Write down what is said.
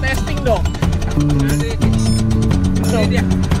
testing dong. Ini dia.